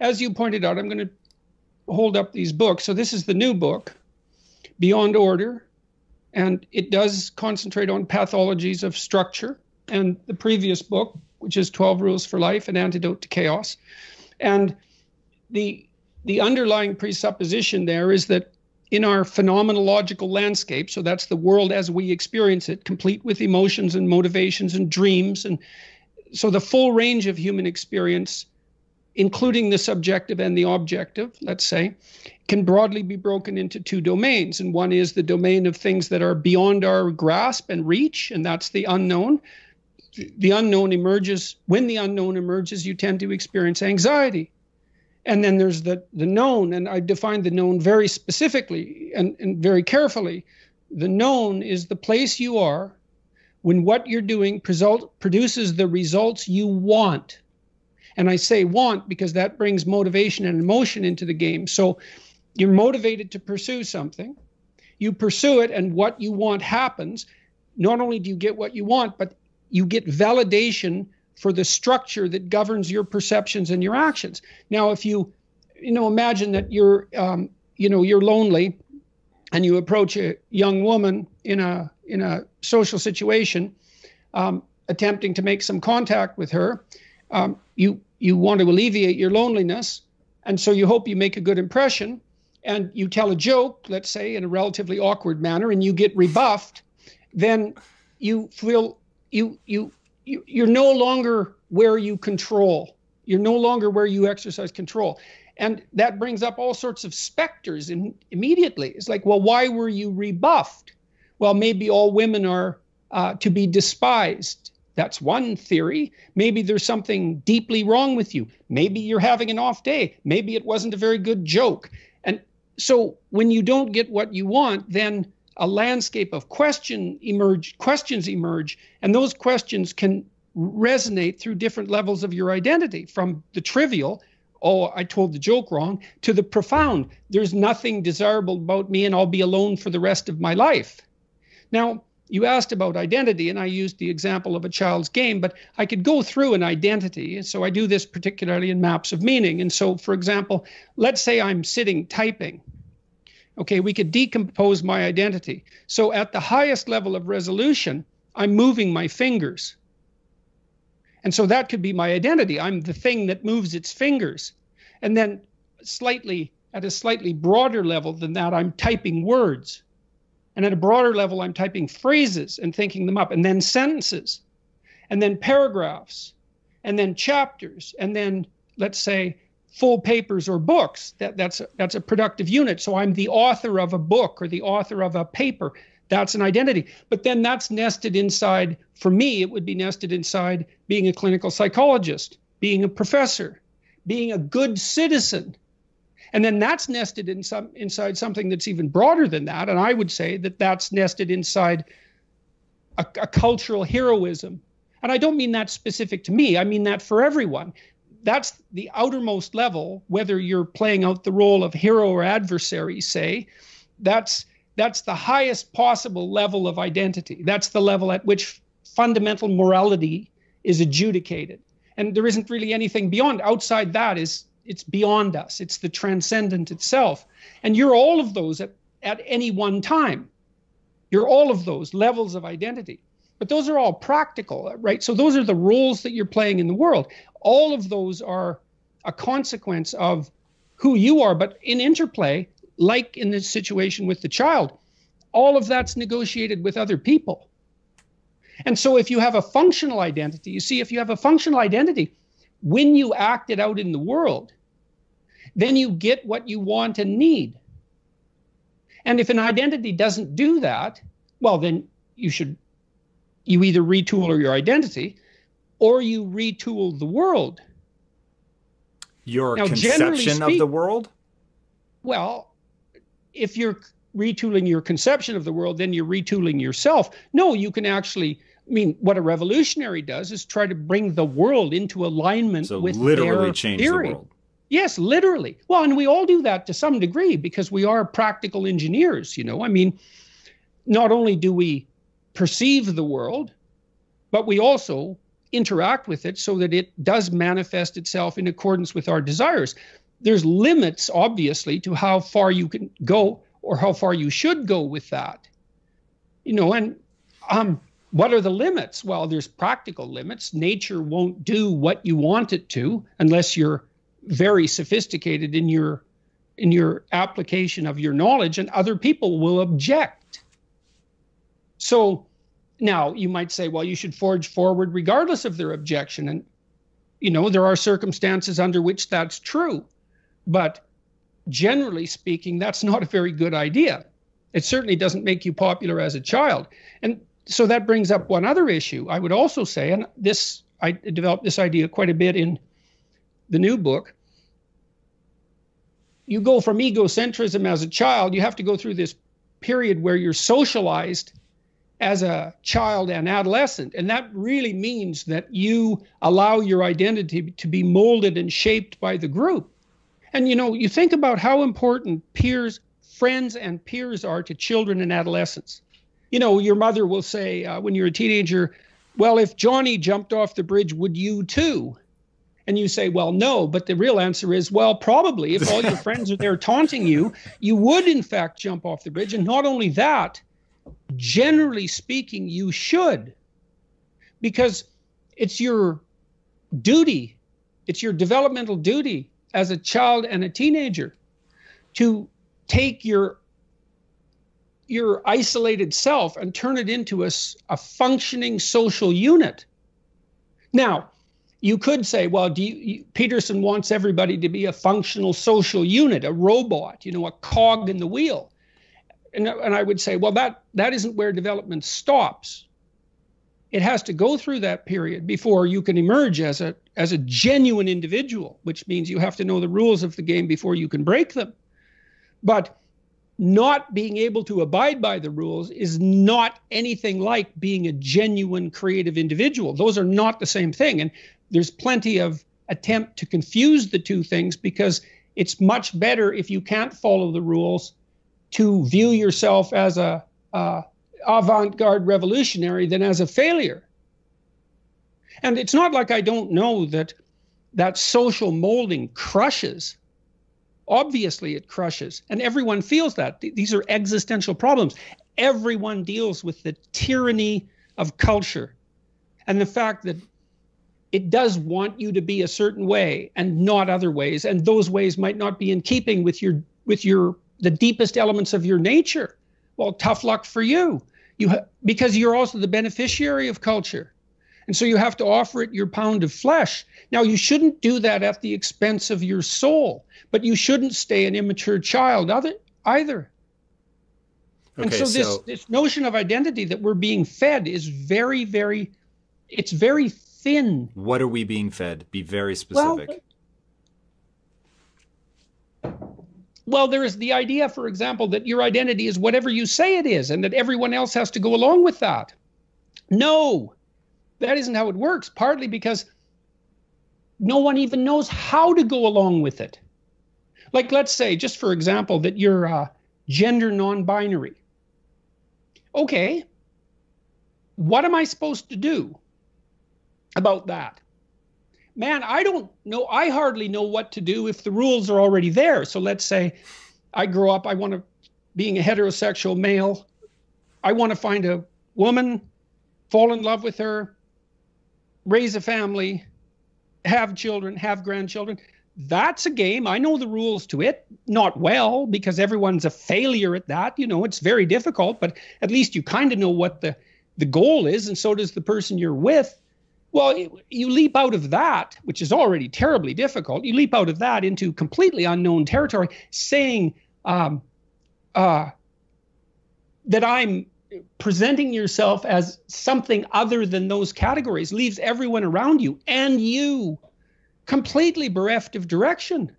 as you pointed out, I'm going to hold up these books. So this is the new book, Beyond Order, and it does concentrate on pathologies of structure. And the previous book, which is 12 Rules for Life, An Antidote to Chaos. And the the underlying presupposition there is that in our phenomenological landscape, so that's the world as we experience it, complete with emotions and motivations and dreams. And so the full range of human experience, including the subjective and the objective, let's say, can broadly be broken into two domains. And one is the domain of things that are beyond our grasp and reach, and that's the unknown. The unknown emerges, when the unknown emerges, you tend to experience anxiety. And then there's the the known. And i define the known very specifically and, and very carefully. The known is the place you are when what you're doing produces the results you want and i say want because that brings motivation and emotion into the game. So you're motivated to pursue something. You pursue it and what you want happens. Not only do you get what you want but you get validation for the structure that governs your perceptions and your actions. Now, if you, you know, imagine that you're, um, you know, you're lonely, and you approach a young woman in a in a social situation, um, attempting to make some contact with her, um, you you want to alleviate your loneliness, and so you hope you make a good impression, and you tell a joke, let's say, in a relatively awkward manner, and you get rebuffed, then you feel you you you, you're no longer where you control. You're no longer where you exercise control. And that brings up all sorts of specters in, immediately. It's like, well, why were you rebuffed? Well, maybe all women are uh, to be despised. That's one theory. Maybe there's something deeply wrong with you. Maybe you're having an off day. Maybe it wasn't a very good joke. And so when you don't get what you want, then a landscape of question emerge questions emerge and those questions can resonate through different levels of your identity from the trivial oh i told the joke wrong to the profound there's nothing desirable about me and i'll be alone for the rest of my life now you asked about identity and i used the example of a child's game but i could go through an identity so i do this particularly in maps of meaning and so for example let's say i'm sitting typing Okay, we could decompose my identity. So at the highest level of resolution, I'm moving my fingers. And so that could be my identity. I'm the thing that moves its fingers. And then slightly at a slightly broader level than that, I'm typing words. And at a broader level, I'm typing phrases and thinking them up, and then sentences, and then paragraphs, and then chapters, and then let's say full papers or books. That, that's, that's a productive unit. So I'm the author of a book or the author of a paper. That's an identity. But then that's nested inside, for me, it would be nested inside being a clinical psychologist, being a professor, being a good citizen. And then that's nested in some, inside something that's even broader than that. And I would say that that's nested inside a, a cultural heroism. And I don't mean that specific to me, I mean that for everyone. That's the outermost level whether you're playing out the role of hero or adversary say that's that's the highest possible level of identity. That's the level at which fundamental morality is adjudicated. And there isn't really anything beyond. Outside that is it's beyond us. It's the transcendent itself. And you're all of those at, at any one time. You're all of those levels of identity. But those are all practical right? So those are the roles that you're playing in the world. All of those are a consequence of who you are. But in interplay, like in this situation with the child, all of that's negotiated with other people. And so if you have a functional identity, you see, if you have a functional identity, when you act it out in the world, then you get what you want and need. And if an identity doesn't do that, well, then you should, you either retool your identity or you retool the world. Your now, conception of the world? Well, if you're retooling your conception of the world, then you're retooling yourself. No, you can actually. I mean, what a revolutionary does is try to bring the world into alignment so with literally their change theory. the world. Yes, literally. Well, and we all do that to some degree because we are practical engineers. You know, I mean, not only do we perceive the world, but we also interact with it so that it does manifest itself in accordance with our desires. There's limits, obviously, to how far you can go or how far you should go with that. You know, and um, what are the limits? Well, there's practical limits. Nature won't do what you want it to unless you're very sophisticated in your in your application of your knowledge and other people will object. So now you might say, well, you should forge forward regardless of their objection. And, you know, there are circumstances under which that's true. But generally speaking, that's not a very good idea. It certainly doesn't make you popular as a child. And so that brings up one other issue. I would also say, and this, I developed this idea quite a bit in the new book. You go from egocentrism as a child, you have to go through this period where you're socialized as a child and adolescent. And that really means that you allow your identity to be molded and shaped by the group. And you know, you think about how important peers, friends, and peers are to children and adolescents. You know, your mother will say uh, when you're a teenager, Well, if Johnny jumped off the bridge, would you too? And you say, Well, no. But the real answer is, Well, probably. If all your friends are there taunting you, you would, in fact, jump off the bridge. And not only that, generally speaking, you should, because it's your duty, it's your developmental duty as a child and a teenager to take your your isolated self and turn it into a, a functioning social unit. Now, you could say, well, you, you, Peterson wants everybody to be a functional social unit, a robot, you know, a cog in the wheel and, and I would say, well, that that isn't where development stops. It has to go through that period before you can emerge as a as a genuine individual, which means you have to know the rules of the game before you can break them. But not being able to abide by the rules is not anything like being a genuine creative individual. Those are not the same thing. And there's plenty of attempt to confuse the two things because it's much better if you can't follow the rules to view yourself as a, a avant-garde revolutionary than as a failure. And it's not like I don't know that that social molding crushes. Obviously, it crushes, and everyone feels that. These are existential problems. Everyone deals with the tyranny of culture and the fact that it does want you to be a certain way and not other ways and those ways might not be in keeping with your with your the deepest elements of your nature. Well, tough luck for you. You ha- because you're also the beneficiary of culture. And so you have to offer it your pound of flesh. Now, you shouldn't do that at the expense of your soul, but you shouldn't stay an immature child other, either. Okay, and so, so this, this notion of identity that we're being fed is very, very, it's very thin. What are we being fed? Be very specific. Well, well, there is the idea, for example, that your identity is whatever you say it is and that everyone else has to go along with that. No, that isn't how it works, partly because no one even knows how to go along with it. Like, let's say, just for example, that you're uh, gender non binary. Okay, what am I supposed to do about that? man, I don't know. I hardly know what to do if the rules are already there. So let's say I grow up, I want to, being a heterosexual male, I want to find a woman, fall in love with her, raise a family, have children, have grandchildren. That's a game. I know the rules to it, not well, because everyone's a failure at that. You know, it's very difficult, but at least you kind of know what the, the goal is, and so does the person you're with. Well, you leap out of that, which is already terribly difficult. You leap out of that into completely unknown territory, saying um, uh, that I'm presenting yourself as something other than those categories leaves everyone around you and you completely bereft of direction.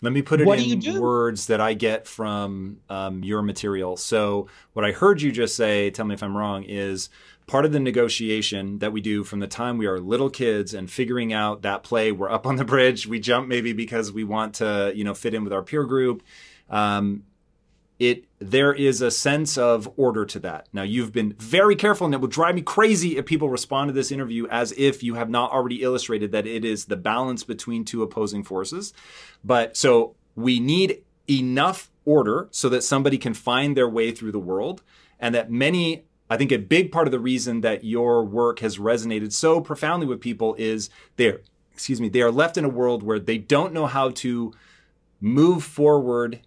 Let me put it what in words that I get from um, your material. So, what I heard you just say, tell me if I'm wrong, is part of the negotiation that we do from the time we are little kids and figuring out that play we're up on the bridge we jump maybe because we want to you know fit in with our peer group um, it there is a sense of order to that. Now you've been very careful and it would drive me crazy if people respond to this interview as if you have not already illustrated that it is the balance between two opposing forces. But so we need enough order so that somebody can find their way through the world and that many I think a big part of the reason that your work has resonated so profoundly with people is they're excuse me, they are left in a world where they don't know how to move forward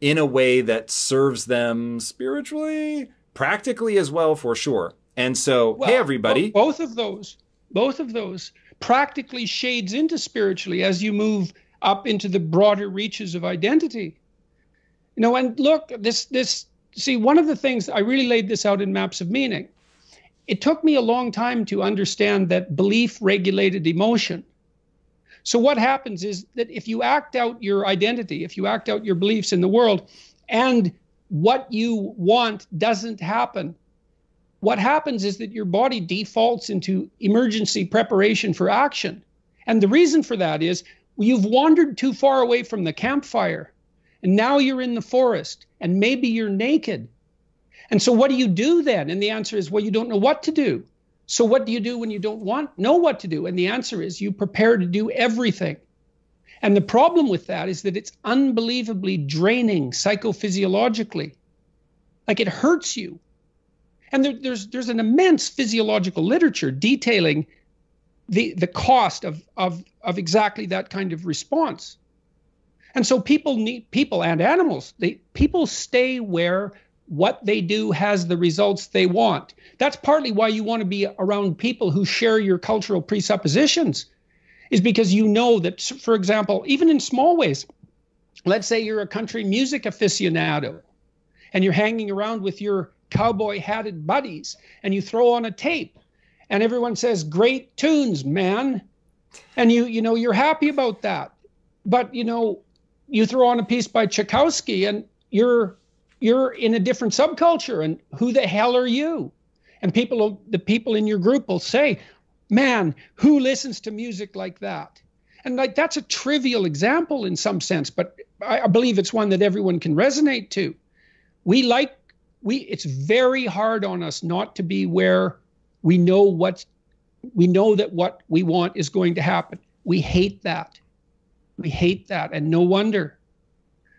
in a way that serves them spiritually, practically as well, for sure. And so, well, hey, everybody. Both of those, both of those practically shades into spiritually as you move up into the broader reaches of identity. You know, and look, this, this, see, one of the things I really laid this out in Maps of Meaning. It took me a long time to understand that belief regulated emotion. So what happens is that if you act out your identity, if you act out your beliefs in the world, and what you want doesn't happen, what happens is that your body defaults into emergency preparation for action. And the reason for that is you've wandered too far away from the campfire. And now you're in the forest and maybe you're naked. And so what do you do then? And the answer is, well, you don't know what to do. So, what do you do when you don't want know what to do? And the answer is you prepare to do everything. And the problem with that is that it's unbelievably draining psychophysiologically. Like it hurts you. And there, there's there's an immense physiological literature detailing the the cost of of of exactly that kind of response. And so people need people and animals, they people stay where what they do has the results they want. That's partly why you want to be around people who share your cultural presuppositions, is because you know that, for example, even in small ways, let's say you're a country music aficionado and you're hanging around with your cowboy hatted buddies and you throw on a tape and everyone says, Great tunes, man. And you, you know, you're happy about that. But, you know, you throw on a piece by Tchaikovsky and you're you're in a different subculture and who the hell are you? And people the people in your group will say man who listens to music like that? And like that's a trivial example in some sense but I, I believe it's one that everyone can resonate to. We like we it's very hard on us not to be where we know what we know that what we want is going to happen. We hate that. We hate that and no wonder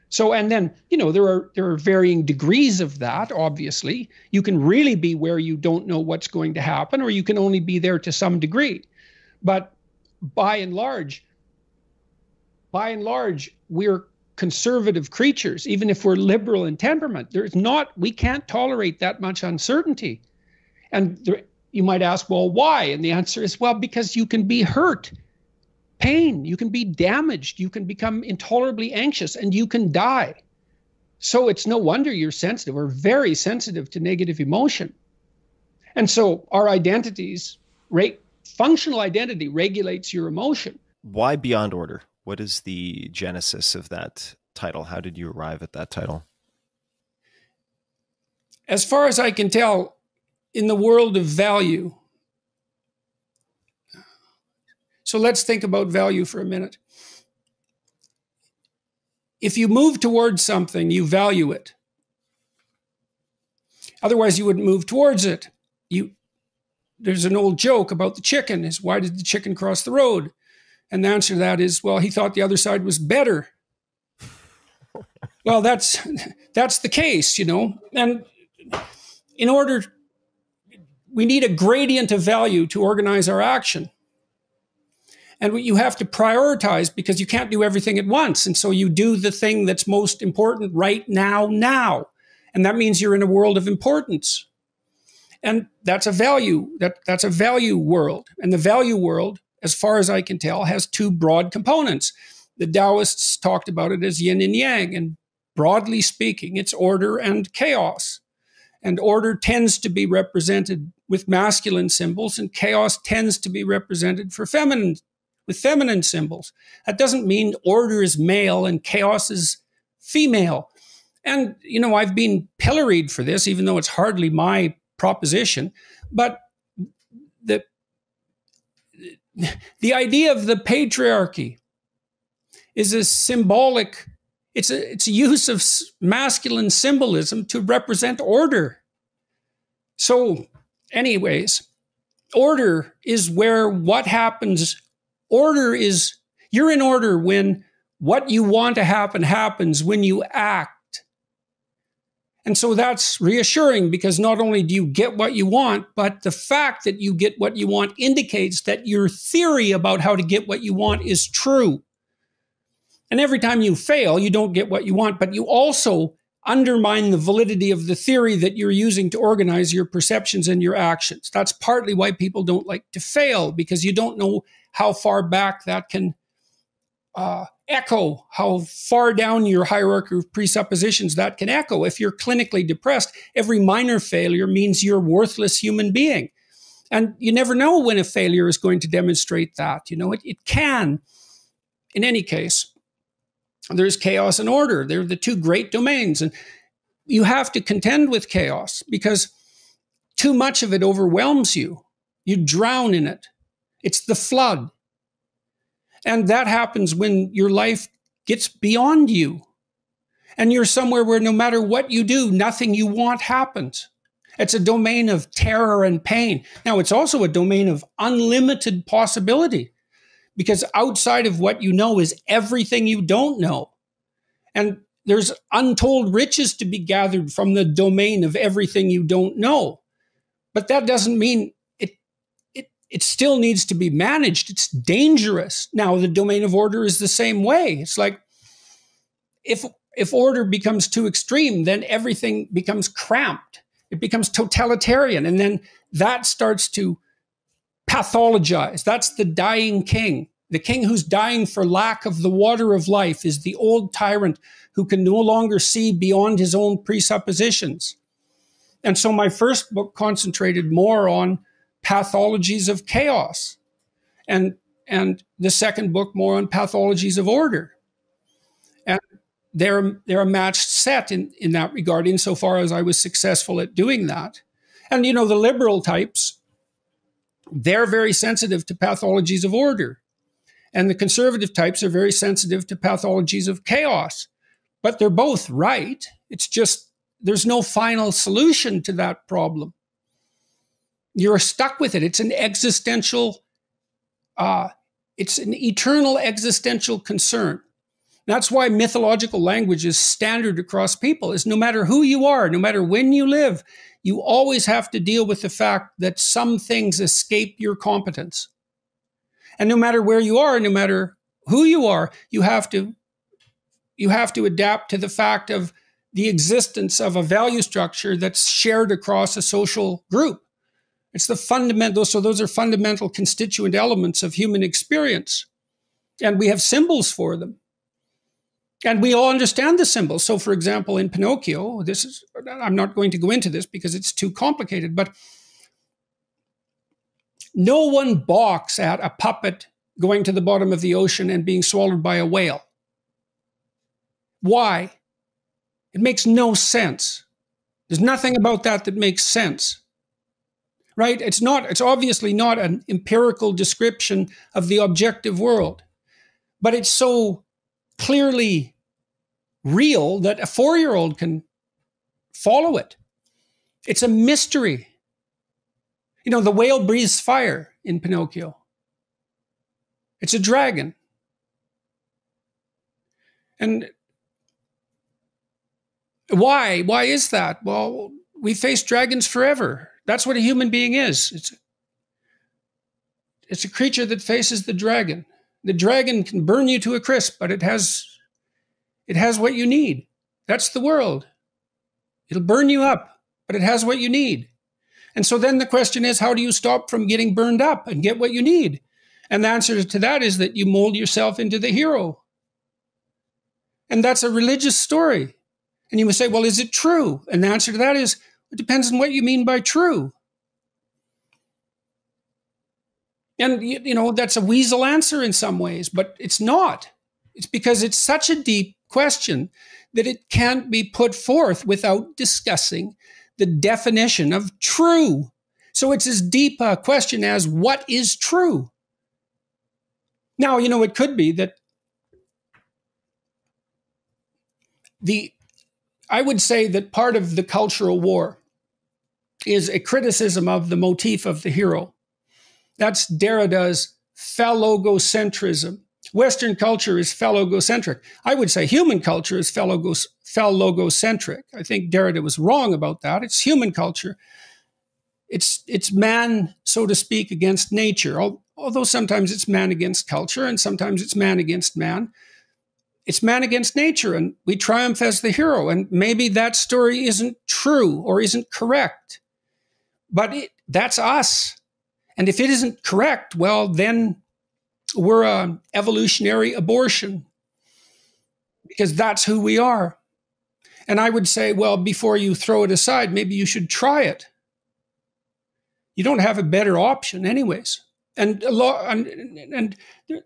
so, and then, you know, there are there are varying degrees of that, obviously. You can really be where you don't know what's going to happen, or you can only be there to some degree. But by and large, by and large, we're conservative creatures, even if we're liberal in temperament. There's not, we can't tolerate that much uncertainty. And there, you might ask, well, why? And the answer is, well, because you can be hurt pain, you can be damaged, you can become intolerably anxious, and you can die. So it's no wonder you're sensitive. We're very sensitive to negative emotion. And so our identities, rate, functional identity regulates your emotion. Why Beyond Order? What is the genesis of that title? How did you arrive at that title? As far as I can tell, in the world of value, So let's think about value for a minute. If you move towards something, you value it. Otherwise, you wouldn't move towards it. You, there's an old joke about the chicken is why did the chicken cross the road? And the answer to that is, well, he thought the other side was better. well, that's that's the case, you know. And in order we need a gradient of value to organize our action and you have to prioritize because you can't do everything at once. And so you do the thing that's most important right now now. And that means you're in a world of importance. And that's a value that that's a value world. And the value world as far as i can tell has two broad components. The taoists talked about it as yin and yang. And broadly speaking it's order and chaos. And order tends to be represented with masculine symbols and chaos tends to be represented for feminine with feminine symbols. That doesn't mean order is male and chaos is female. And, you know, I've been pilloried for this, even though it's hardly my proposition. But the, the idea of the patriarchy is a symbolic It's a, it's a use of masculine symbolism to represent order. So, anyways, order is where what happens, order is, you're in order when what you want to happen happens when you act and so that's reassuring because not only do you get what you want, but the fact that you get what you want indicates that your theory about how to get what you want is true. And every time you fail, you don't get what you want, but you also undermine the validity of the theory that you're using to organize your perceptions and your actions. That's partly why people don't like to fail because you don't know how far back that can uh, echo how far down your hierarchy of presuppositions that can echo. If you're clinically depressed, every minor failure means you're a worthless human being. And you never know when a failure is going to demonstrate that. You know, it, it can. In any case, there's chaos and order. They're the two great domains. And you have to contend with chaos because too much of it overwhelms you. You drown in it. It's the flood. And that happens when your life gets beyond you. And you're somewhere where no matter what you do, nothing you want happens. It's a domain of terror and pain. Now, it's also a domain of unlimited possibility because outside of what you know is everything you don't know. And there's untold riches to be gathered from the domain of everything you don't know. But that doesn't mean it still needs to be managed. It's dangerous. Now, the domain of order is the same way. It's like if if order becomes too extreme, then everything becomes cramped. It becomes totalitarian, and then that starts to pathologize. That's the dying king. The king who's dying for lack of the water of life is the old tyrant who can no longer see beyond his own presuppositions. And so my first book concentrated more on pathologies of chaos. And, and the second book more on pathologies of order. And they're, they're a matched set in, in that regard, insofar as I was successful at doing that. And, you know, the liberal types, they're very sensitive to pathologies of order. And the conservative types are very sensitive to pathologies of chaos. But they're both right. It's just there's no final solution to that problem you're stuck with it. It's an existential, uh, it's an eternal existential concern. That's why mythological language is standard across people. Is no matter who you are, no matter when you live, you always have to deal with the fact that some things escape your competence. And no matter where you are, no matter who you are, you have to you have to adapt to the fact of the existence of a value structure that's shared across a social group. It's the fundamental, so those are fundamental constituent elements of human experience. And we have symbols for them. And we all understand the symbols. So, for example, in Pinocchio, this is, I'm not going to go into this because it's too complicated, but no one balks at a puppet going to the bottom of the ocean and being swallowed by a whale. Why? It makes no sense. There's nothing about that that makes sense right? It's not, it's obviously not an empirical description of the objective world, but it's so clearly real that a four year old can follow it. It's a mystery. You know, the whale breathes fire in Pinocchio. It's a dragon. And why? Why is that? Well, we face dragons forever. That's what a human being is. It's, it's a creature that faces the dragon. The dragon can burn you to a crisp, but it has it has what you need. That's the world. It'll burn you up, but it has what you need. And so then the question is how do you stop from getting burned up and get what you need? And the answer to that is that you mold yourself into the hero. And that's a religious story. And you must say, well, is it true? And the answer to that is, it depends on what you mean by true. And, you know, that's a weasel answer in some ways, but it's not. It's because it's such a deep question that it can't be put forth without discussing the definition of true. So it's as deep a question as what is true? Now, you know, it could be that the I would say that part of the cultural war is a criticism of the motif of the hero. That's Derrida's phallogocentrism. Western culture is phallogocentric. I would say human culture is phallogocentric. I think Derrida was wrong about that. It's human culture. It's it's man, so to speak, against nature. Although sometimes it's man against culture, and sometimes it's man against man. It's man against nature, and we triumph as the hero. And maybe that story isn't true or isn't correct, but it, that's us. And if it isn't correct, well, then we're an evolutionary abortion because that's who we are. And I would say, well, before you throw it aside, maybe you should try it. You don't have a better option, anyways. And a lot, and, and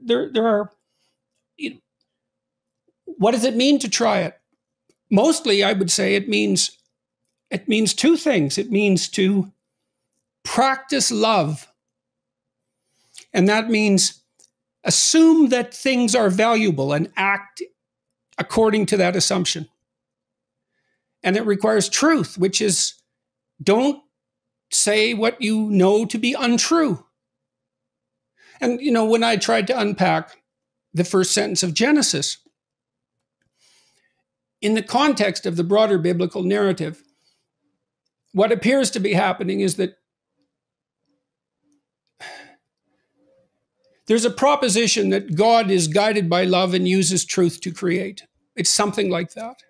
there, there are. You know, what does it mean to try it? Mostly, I would say it means it means two things. It means to practice love, and that means assume that things are valuable and act according to that assumption. And it requires truth, which is don't say what you know to be untrue. And, you know, when I tried to unpack the first sentence of Genesis, in the context of the broader biblical narrative, what appears to be happening is that There's a proposition that God is guided by love and uses truth to create. It's something like that.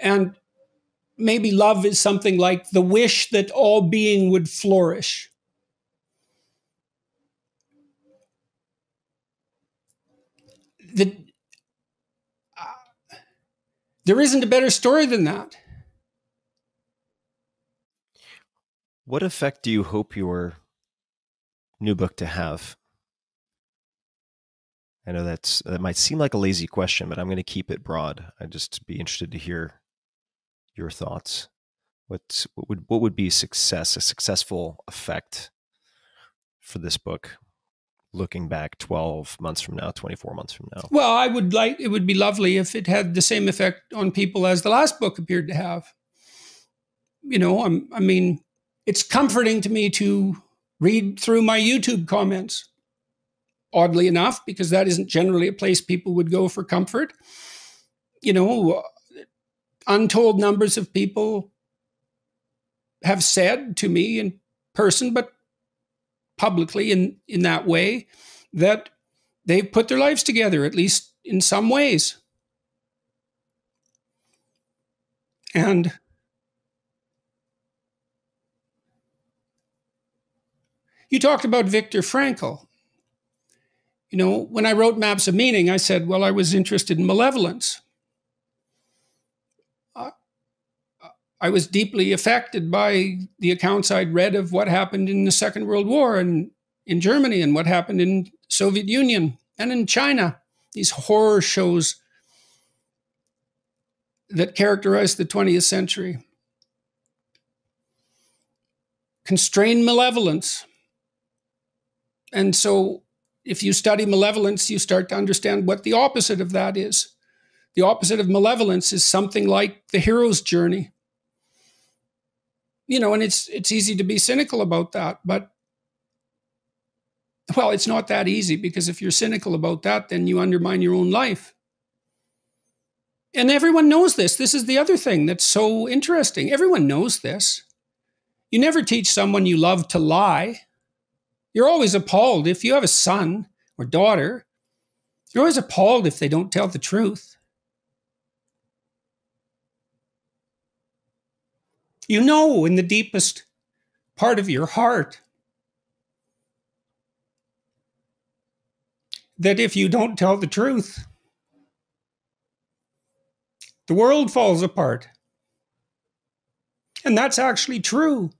And maybe love is something like the wish that all being would flourish. The, there isn't a better story than that. What effect do you hope your new book to have I know that's that might seem like a lazy question, but I'm going to keep it broad. I'd just be interested to hear your thoughts. What what would what would be success, a successful effect for this book? Looking back 12 months from now, 24 months from now. Well, I would like it would be lovely if it had the same effect on people as the last book appeared to have. You know, I'm, I mean, it's comforting to me to read through my YouTube comments oddly enough, because that isn't generally a place people would go for comfort. You know, untold numbers of people have said to me in person, but publicly in, in that way, that they've put their lives together, at least in some ways. And you talked about Viktor Frankl you know, when I wrote Maps of Meaning, I said, well, I was interested in malevolence. I was deeply affected by the accounts I'd read of what happened in the Second World War and in Germany and what happened in Soviet Union and in China. These horror shows that characterized the 20th century. Constrained malevolence. And so if you study malevolence, you start to understand what the opposite of that is. The opposite of malevolence is something like the hero's journey. You know, and it's it's easy to be cynical about that, but well, it's not that easy because if you're cynical about that, then you undermine your own life. And everyone knows this. This is the other thing that's so interesting. Everyone knows this. You never teach someone you love to lie. You're always appalled if you have a son or daughter. You're always appalled if they don't tell the truth. You know in the deepest part of your heart that if you don't tell the truth, the world falls apart. And that's actually true.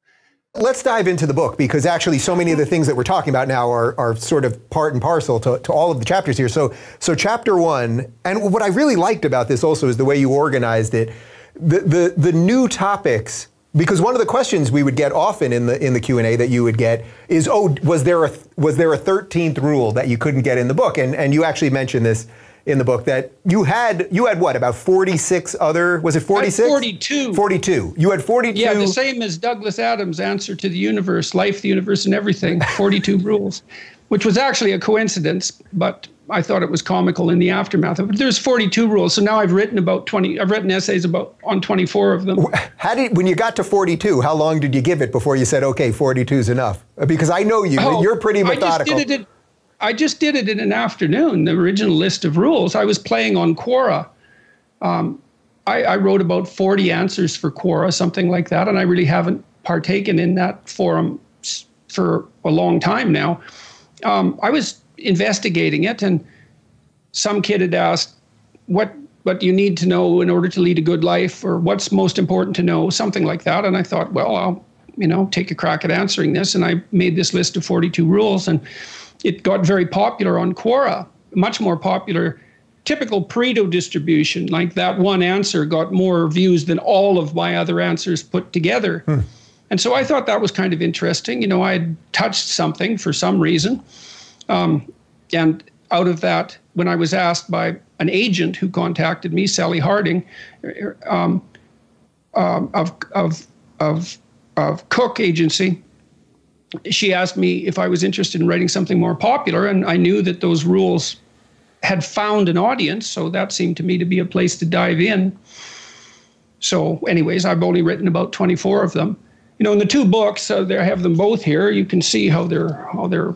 Let's dive into the book because actually so many of the things that we're talking about now are, are sort of part and parcel to, to all of the chapters here. So, so chapter one, and what I really liked about this also is the way you organized it. The, the, the new topics, because one of the questions we would get often in the, in the Q&A that you would get is, oh, was there a, was there a 13th rule that you couldn't get in the book? And, and you actually mentioned this in the book that you had you had what about 46 other was it 46 42 42 you had 42 yeah the same as douglas adams answer to the universe life the universe and everything 42 rules which was actually a coincidence but i thought it was comical in the aftermath but there's 42 rules so now i've written about 20 i've written essays about on 24 of them how did when you got to 42 how long did you give it before you said okay 42 is enough because i know you oh, you're pretty methodical I just did it I just did it in an afternoon, the original list of rules. I was playing on Quora. Um, I, I, wrote about 40 answers for Quora, something like that, and I really haven't partaken in that forum for a long time now. Um, I was investigating it, and some kid had asked, "What what do you need to know in order to lead a good life, or what's most important to know?" Something like that, and I thought, well, I'll you know take a crack at answering this, and I made this list of 42 rules, and it got very popular on Quora, much more popular. Typical Pareto distribution, like that one answer got more views than all of my other answers put together. Hmm. And so I thought that was kind of interesting. You know, I had touched something for some reason. Um, and out of that, when I was asked by an agent who contacted me, Sally Harding, um, um, of, of, of, of Cooke Agency, she asked me if I was interested in writing something more popular, and I knew that those rules had found an audience, so that seemed to me to be a place to dive in. So, anyways, I've only written about 24 of them. You know, in the two books, uh, I have them both here. You can see how they're how they're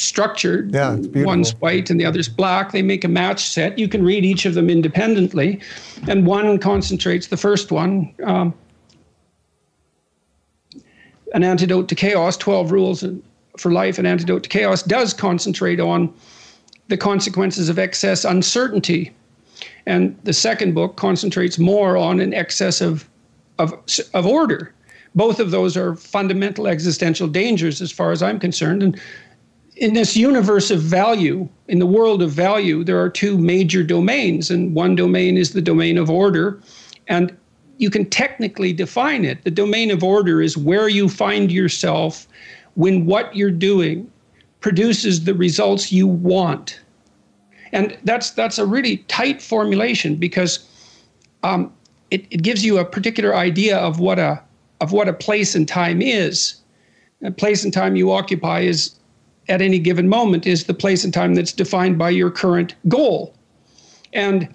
structured. Yeah, One's white and the other's black. They make a match set. You can read each of them independently, and one concentrates. The first one. Um, an antidote to chaos, 12 rules for life, an antidote to chaos, does concentrate on the consequences of excess uncertainty. And the second book concentrates more on an excess of, of, of order. Both of those are fundamental existential dangers as far as I'm concerned. And in this universe of value, in the world of value, there are two major domains. And one domain is the domain of order. And you can technically define it. The domain of order is where you find yourself when what you're doing produces the results you want. And that's that's a really tight formulation because um, it, it gives you a particular idea of what a of what a place and time is. A place and time you occupy is at any given moment is the place and time that's defined by your current goal. And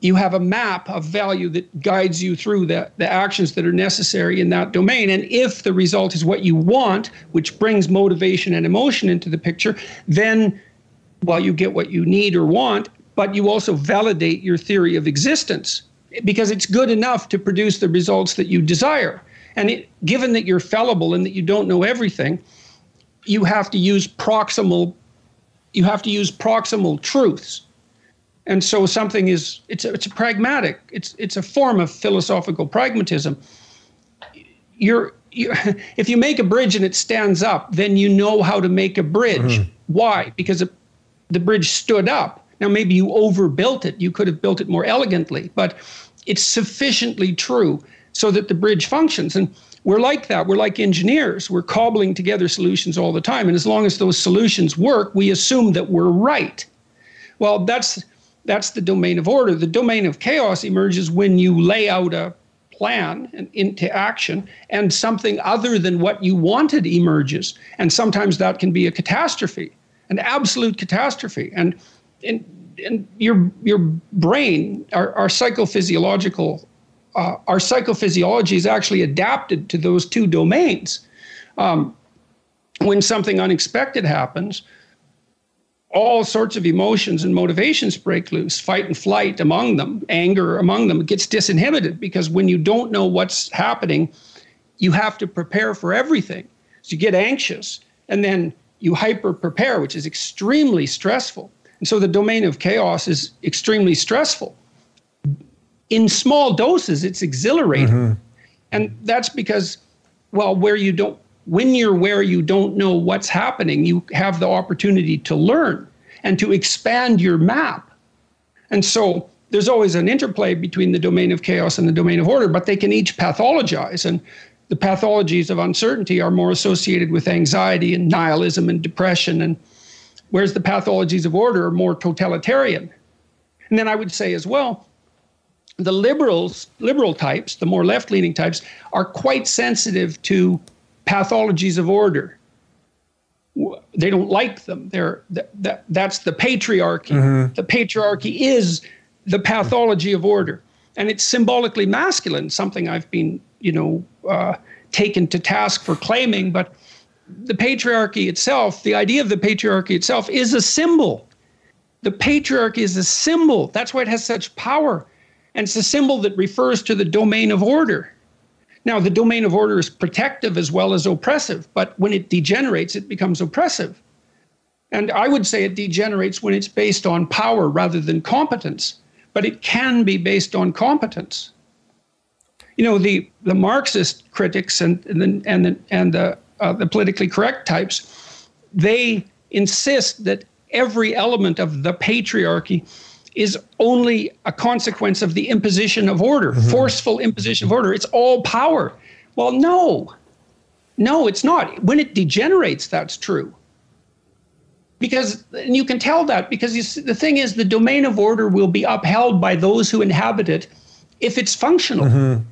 you have a map of value that guides you through the, the actions that are necessary in that domain. And if the result is what you want, which brings motivation and emotion into the picture, then, well, you get what you need or want, but you also validate your theory of existence because it's good enough to produce the results that you desire. And it, given that you're fallible and that you don't know everything, you have to use proximal you have to use proximal truths. And so something is it's a, it's a pragmatic it's it's a form of philosophical pragmatism. You're, you if you make a bridge and it stands up then you know how to make a bridge. Mm-hmm. why? Because it, the bridge stood up. Now maybe you overbuilt it. You could have built it more elegantly but it's sufficiently true so that the bridge functions. And we're like that we're like engineers we're cobbling together solutions all the time and as long as those solutions work we assume that we're right well that's that's the domain of order. The domain of chaos emerges when you lay out a plan and into action and something other than what you wanted emerges. And sometimes that can be a catastrophe, an absolute catastrophe. And, and, and your, your brain, our, our psychophysiological, uh, our psychophysiology is actually adapted to those two domains. Um, when something unexpected happens, all sorts of emotions and motivations break loose, fight and flight among them, anger among them. It gets disinhibited because when you don't know what's happening, you have to prepare for everything. So you get anxious and then you hyper prepare, which is extremely stressful. And so the domain of chaos is extremely stressful. In small doses, it's exhilarating. Mm-hmm. And that's because, well, where you don't when you're where you don't know what's happening, you have the opportunity to learn and to expand your map. And so there's always an interplay between the domain of chaos and the domain of order, but they can each pathologize. And the pathologies of uncertainty are more associated with anxiety and nihilism and depression. And whereas the pathologies of order are more totalitarian. And then I would say as well, the liberals, liberal types, the more left leaning types, are quite sensitive to pathologies of order. They don't like them. They're that, that that's the patriarchy. Mm-hmm. The patriarchy is the pathology of order, and it's symbolically masculine. Something I've been, you know, uh, taken to task for claiming. But the patriarchy itself, the idea of the patriarchy itself, is a symbol. The patriarchy is a symbol. That's why it has such power. And it's a symbol that refers to the domain of order. Now, the domain of order is protective as well as oppressive, but when it degenerates, it becomes oppressive. And I would say it degenerates when it's based on power rather than competence, but it can be based on competence. You know, the, the Marxist critics and, and, the, and, the, and the, uh, the politically correct types, they insist that every element of the patriarchy is only a consequence of the imposition of order, mm-hmm. forceful imposition of order. It's all power. Well, no, no, it's not. When it degenerates, that's true. Because, and you can tell that because see, the thing is, the domain of order will be upheld by those who inhabit it if it's functional. Mm-hmm.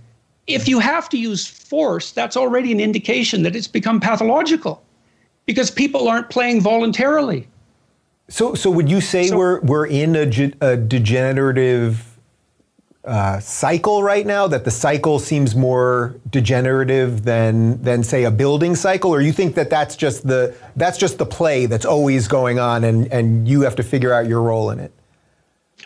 If you have to use force, that's already an indication that it's become pathological because people aren't playing voluntarily. So, so would you say so, we're we're in a, a degenerative uh, cycle right now? That the cycle seems more degenerative than than say a building cycle, or you think that that's just the that's just the play that's always going on, and and you have to figure out your role in it?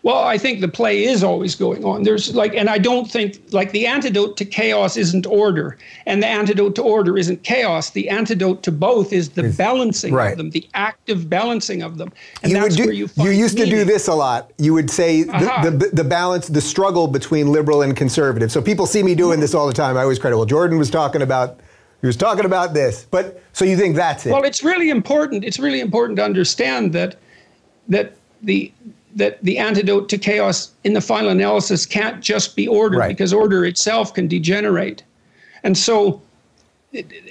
Well, I think the play is always going on. There's like, and I don't think like the antidote to chaos isn't order, and the antidote to order isn't chaos. The antidote to both is the balancing right. of them, the active balancing of them, and you that's do, where you. you used meaning. to do this a lot. You would say uh-huh. the, the, the, balance, the struggle between liberal and conservative. So people see me doing this all the time. I always credit. Well, Jordan was talking about. He was talking about this, but so you think that's it? Well, it's really important. It's really important to understand that that the that the antidote to chaos in the final analysis can't just be order right. because order itself can degenerate. And so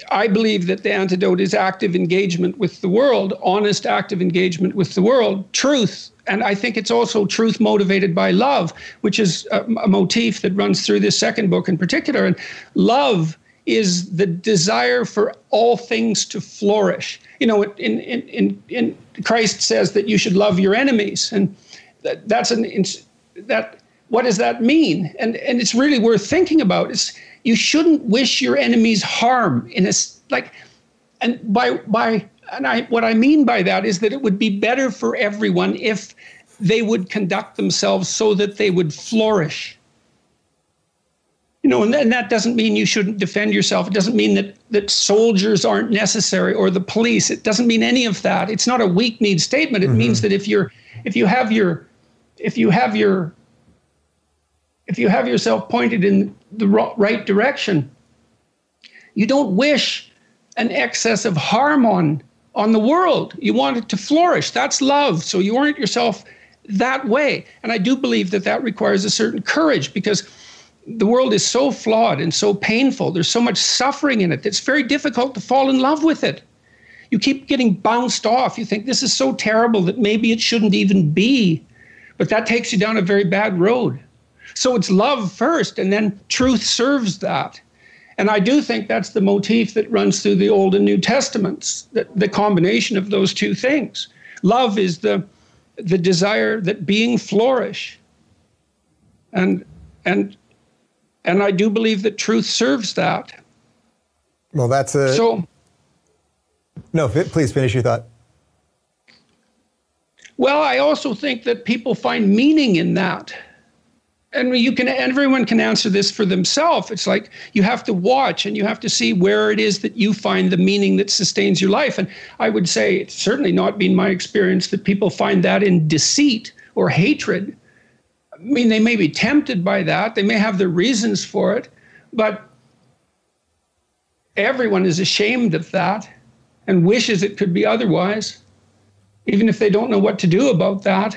I believe that the antidote is active engagement with the world, honest, active engagement with the world, truth. And I think it's also truth motivated by love, which is a, a motif that runs through this second book in particular. And love is the desire for all things to flourish. You know, in, in, in, in Christ says that you should love your enemies. And that, that's an that what does that mean? And and it's really worth thinking about. It's you shouldn't wish your enemies harm in a like, and by by and I what I mean by that is that it would be better for everyone if they would conduct themselves so that they would flourish. You know, and, and that doesn't mean you shouldn't defend yourself. It doesn't mean that that soldiers aren't necessary or the police. It doesn't mean any of that. It's not a weak need statement. It mm-hmm. means that if you're if you have your if you have your if you have yourself pointed in the right direction, you don't wish an excess of harm on on the world. You want it to flourish. That's love. So you orient yourself that way. And I do believe that that requires a certain courage because the world is so flawed and so painful. There's so much suffering in it. It's very difficult to fall in love with it. You keep getting bounced off. You think this is so terrible that maybe it shouldn't even be. But that takes you down a very bad road. So it's love first, and then truth serves that. And I do think that's the motif that runs through the Old and New Testaments, that the combination of those two things. Love is the, the desire that being flourish. And, and, and I do believe that truth serves that. Well, that's a. So. No, please finish your thought. Well, I also think that people find meaning in that. And you can everyone can answer this for themselves. It's like you have to watch and you have to see where it is that you find the meaning that sustains your life. And I would say it's certainly not been my experience that people find that in deceit or hatred. I mean, they may be tempted by that, they may have their reasons for it, but everyone is ashamed of that and wishes it could be otherwise even if they don't know what to do about that.